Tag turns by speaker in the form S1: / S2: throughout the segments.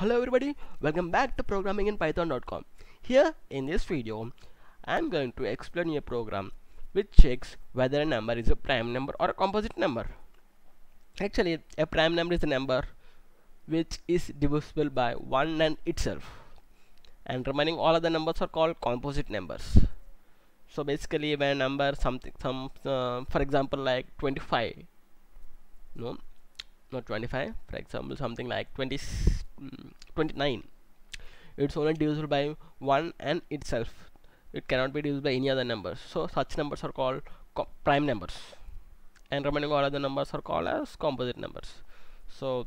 S1: Hello everybody, welcome back to programminginpython.com. Here in this video, I am going to explain a program which checks whether a number is a prime number or a composite number. Actually, a prime number is a number which is divisible by 1 and itself and remaining all other numbers are called composite numbers. So basically when a number something some uh, for example like 25 no not 25 for example something like 20 mm, 29 it's only divisible by 1 and itself. It cannot be divisible by any other numbers. So such numbers are called prime numbers. And remaining all other numbers are called as composite numbers. So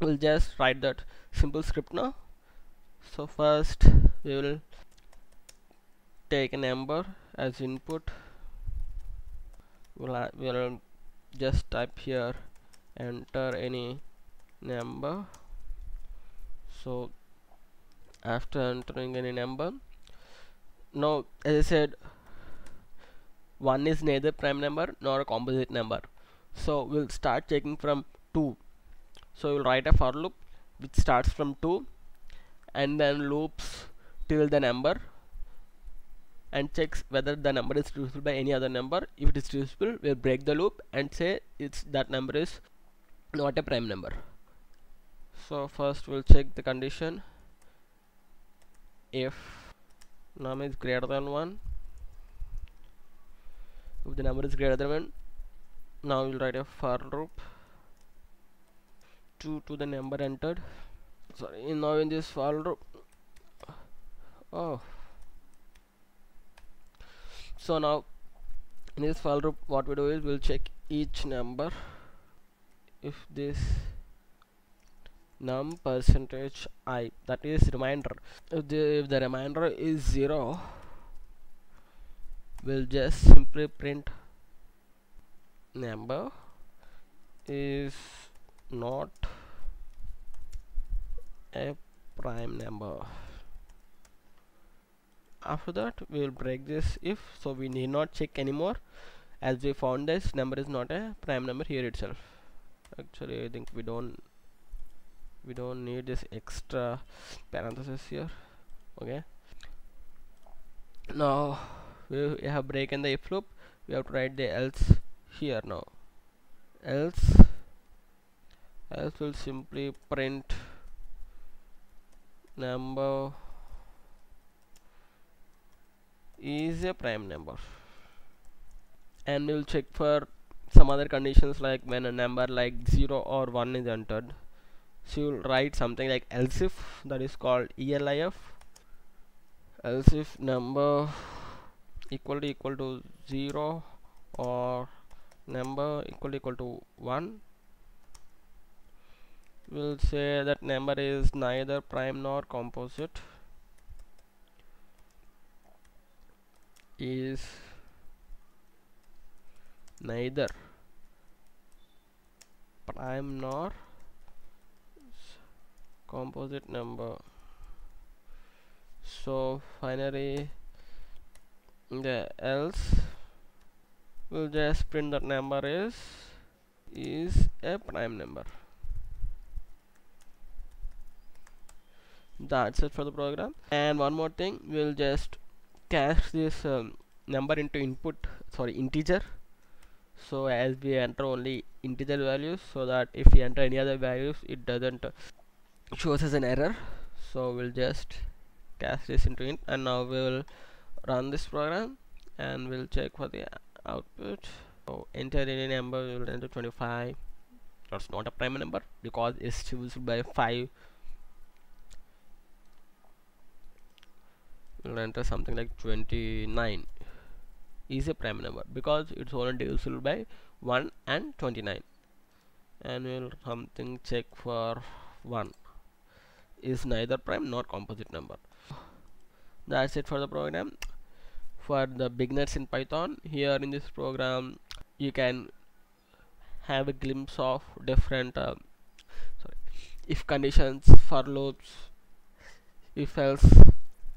S1: we'll just write that simple script now. So first we will take a number as input. We'll, we'll just type here enter any number. So after entering any number now as I said one is neither prime number nor a composite number. So we'll start checking from 2 so we'll write a for loop which starts from 2 and then loops till the number and checks whether the number is divisible by any other number. If it is divisible we'll break the loop and say it's that number is not a prime number? So first we'll check the condition. If num is greater than 1 if the number is greater than 1 now we'll write a for loop. to to the number entered. Sorry now in this for loop. Oh. So now in this for loop what we do is we'll check each number if this num percentage i that is reminder. If the, if the remainder is 0 we'll just simply print number is not a prime number. After that we will break this if so we need not check anymore. As we found this number is not a prime number here itself actually I think we don't we don't need this extra parenthesis here okay? Now we have broken the if loop. We have to write the else here now. Else else will simply print number is a prime number. And we'll check for some other conditions like when a number like 0 or 1 is entered so you'll write something like else if that is called elif else if number equal to equal to 0 or number equal to equal to 1 we'll say that number is neither prime nor composite is neither prime nor composite number. So finally the else we'll just print that number is is a prime number. That's it for the program. And one more thing we'll just cast this um, number into input sorry integer so as we enter only integer values so that if we enter any other values it doesn't shows as an error. So we'll just cast this into int and now we will run this program and we'll check for the output. So enter any number we will enter 25 that's not a prime number because it's divisible by 5 we'll enter something like 29 is a prime number because it's only divisible by 1 and 29 and we'll something check for 1 is neither prime nor composite number. That's it for the program. For the beginners in python here in this program you can have a glimpse of different uh, sorry if conditions for loops if else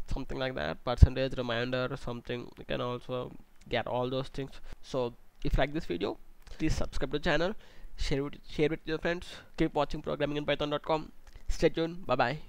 S1: something like that percentage reminder something. You can also get all those things. So if you like this video please subscribe to the channel share it share it with your friends. Keep watching programminginpython.com stay tuned. Bye bye